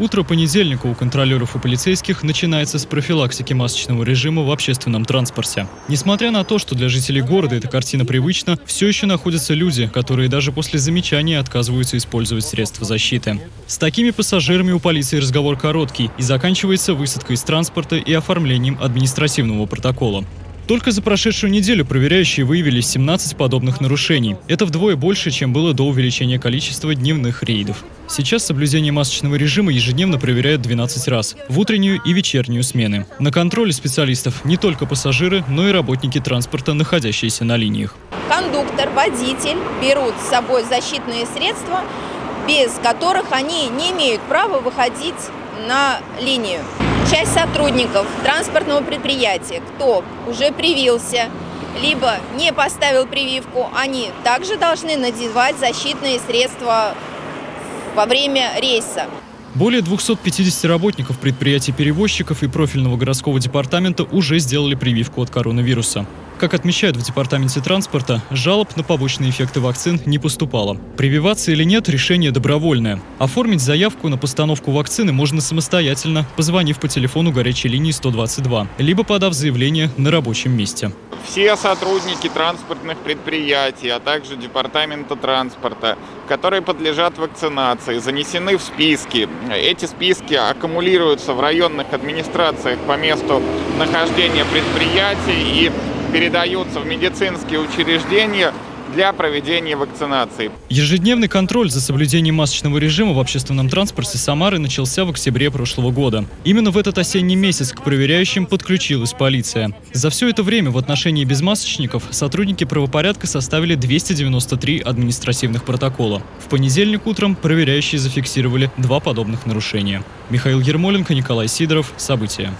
Утро понедельника у контролеров и полицейских начинается с профилактики масочного режима в общественном транспорте. Несмотря на то, что для жителей города эта картина привычна, все еще находятся люди, которые даже после замечания отказываются использовать средства защиты. С такими пассажирами у полиции разговор короткий и заканчивается высадкой из транспорта и оформлением административного протокола. Только за прошедшую неделю проверяющие выявили 17 подобных нарушений. Это вдвое больше, чем было до увеличения количества дневных рейдов. Сейчас соблюдение масочного режима ежедневно проверяют 12 раз, в утреннюю и вечернюю смены. На контроле специалистов не только пассажиры, но и работники транспорта, находящиеся на линиях. Кондуктор, водитель берут с собой защитные средства, без которых они не имеют права выходить на линию часть сотрудников транспортного предприятия, кто уже привился, либо не поставил прививку, они также должны надевать защитные средства во время рейса. Более 250 работников предприятий-перевозчиков и профильного городского департамента уже сделали прививку от коронавируса. Как отмечают в департаменте транспорта, жалоб на побочные эффекты вакцин не поступало. Прививаться или нет – решение добровольное. Оформить заявку на постановку вакцины можно самостоятельно, позвонив по телефону горячей линии 122, либо подав заявление на рабочем месте. Все сотрудники транспортных предприятий, а также департамента транспорта, которые подлежат вакцинации, занесены в списки. Эти списки аккумулируются в районных администрациях по месту нахождения предприятий и передаются в медицинские учреждения для проведения вакцинации. Ежедневный контроль за соблюдением масочного режима в общественном транспорте Самары начался в октябре прошлого года. Именно в этот осенний месяц к проверяющим подключилась полиция. За все это время в отношении безмасочников сотрудники правопорядка составили 293 административных протокола. В понедельник утром проверяющие зафиксировали два подобных нарушения. Михаил Ермоленко, Николай Сидоров. События.